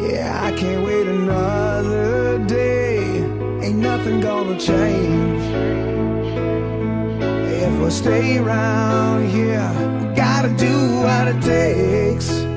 Yeah, I can't wait another day. Ain't nothing gonna change. If we stay around here, we gotta do what it takes.